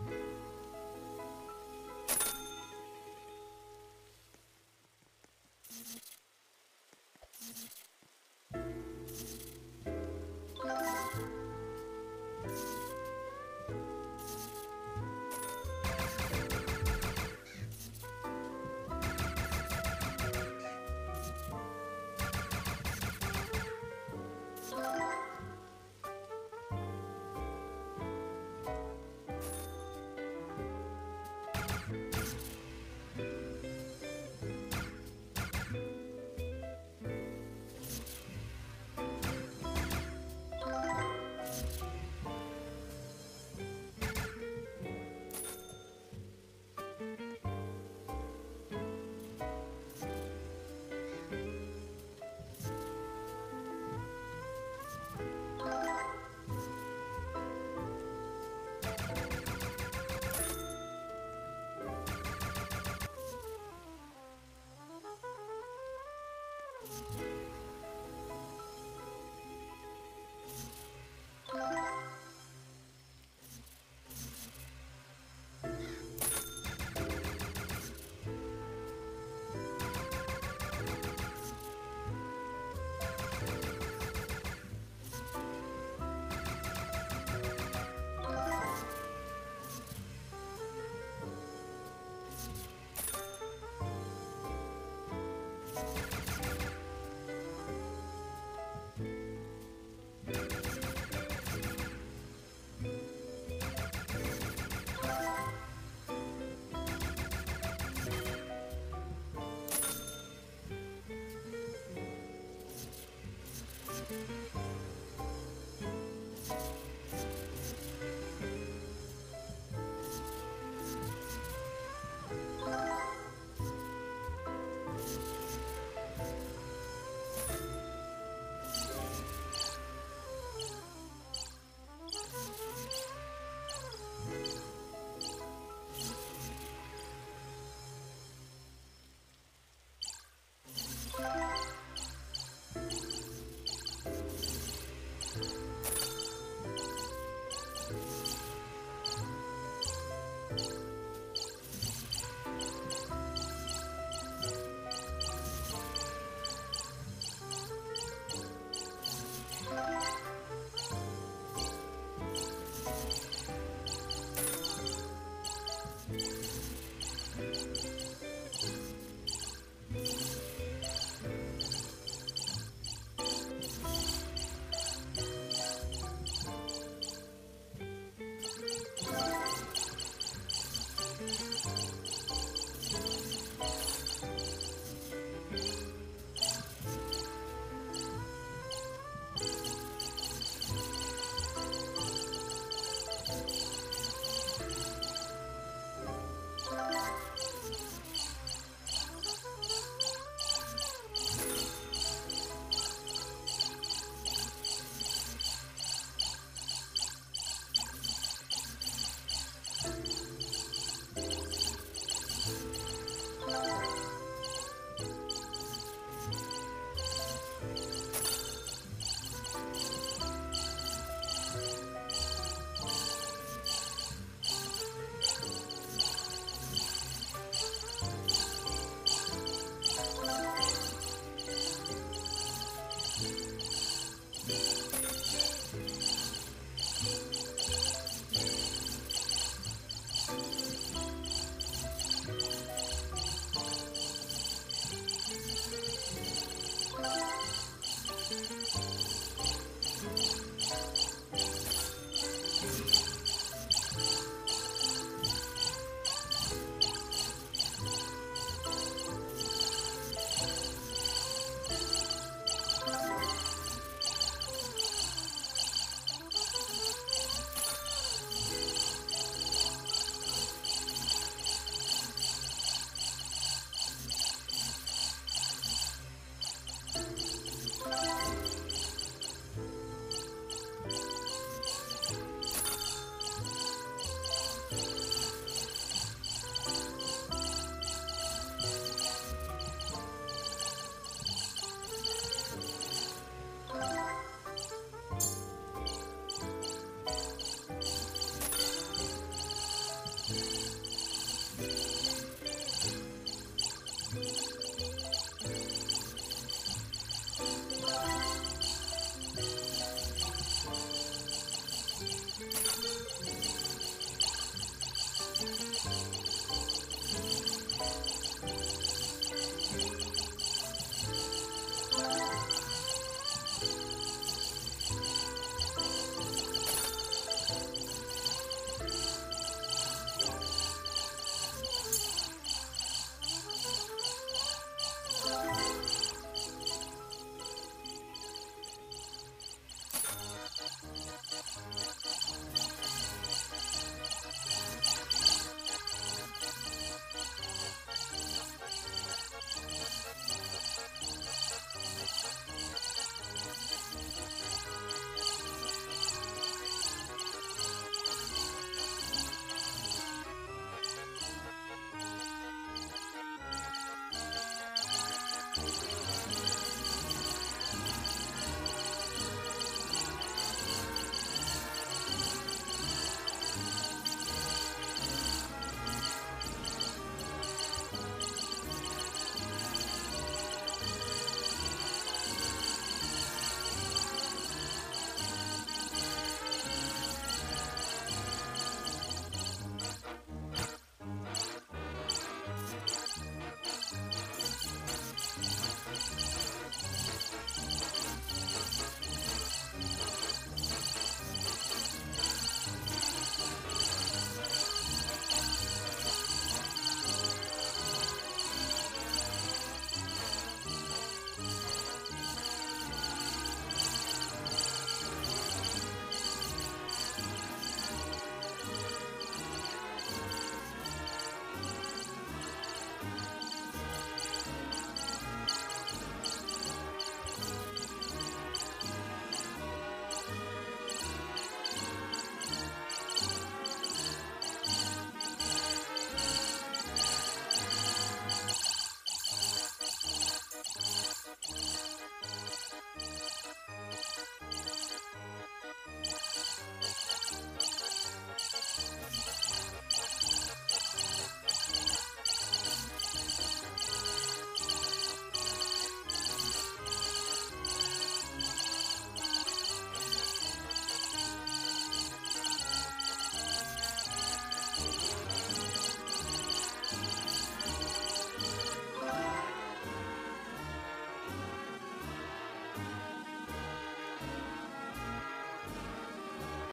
Thank you. you